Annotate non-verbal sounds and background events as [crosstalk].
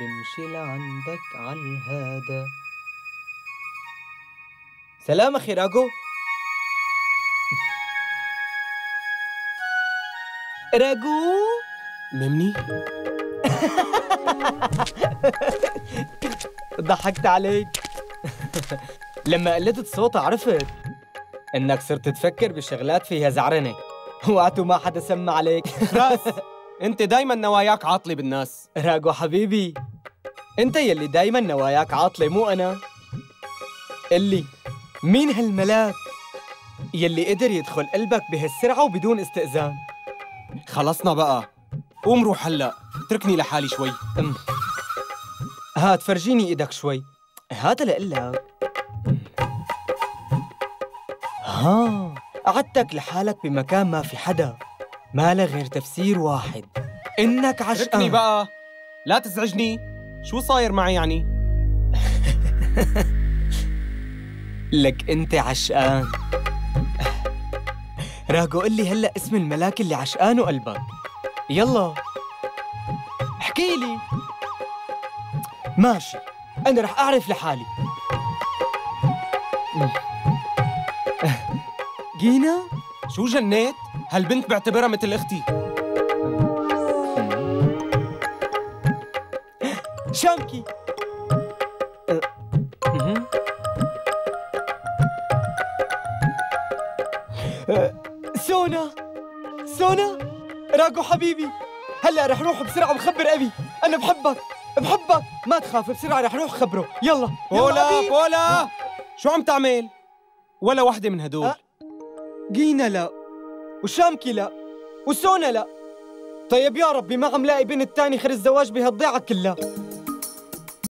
بمشي لعندك عالهذا سلام أخي راجو. راجو. ممني. [laughs] ضحكت عليك. [laughs] لما قلدت صوتها عرفت إنك صرت تفكر بشغلات فيها زعرنة. [laughs] وقعتوا ما حدا سمع عليك. خلاص انت دايما نواياك عاطلة بالناس. راجو حبيبي. انت يلي دايما نواياك عاطلة مو أنا. قلي مين هالملاك يلي قدر يدخل قلبك بهالسرعة وبدون استئذان؟ خلصنا بقى. قوم روح هلأ. اتركني لحالي شوي. أم. هات فرجيني إيدك شوي. هذا لقلك ها قعدتك لحالك بمكان ما في حدا. ما له غير تفسير واحد. إنك عشقان اتركني بقى. لا تزعجني. شو صاير معي يعني؟ [laughs] لك أنت عشقان [laughs] راجو قل لي هلأ اسم الملاك اللي عشقانه قلبك. يلا. احكي لي. ماشي. أنا رح أعرف لحالي. جينا؟ شو جنيت؟ هالبنت بعتبرها مثل أختي. شامكي. سونا. سونا. راجو حبيبي. هلا رح روح بسرعة وخبر أبي. أنا بحبك. بحبك. ما تخاف بسرعة رح روح خبره يلا. يلا بولا أبي. بولا. شو عم تعمل؟ ولا وحدة من هدول. أه. جينا لا وشامكي لا وسونا لا. طيب يا ربي ما عم لاقي بنت تاني خير الزواج بهالضيعة كلها.